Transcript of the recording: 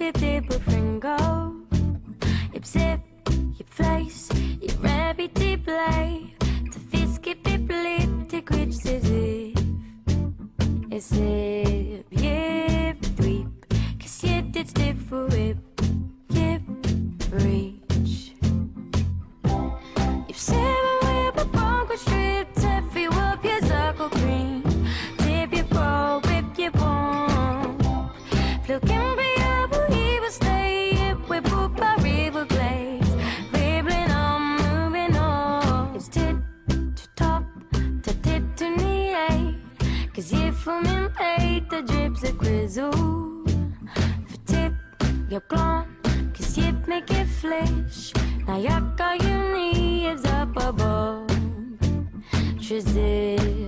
bip bip på Fringo. Jip zip, jip vlees, jip rabbit die blij Te fiske pip lip, te quitch te zip Is zip, yip, dweep? Cause yip dit stick for whip Yip, reach. Jip seven whip a bronco strip Taffy whoop your circle green. Dip your bro, whip your bone Looking Cause you for me paid the drips of grizzle. Tip, you're blonde Cause you make it flesh. Now you got your knees up above Trizzy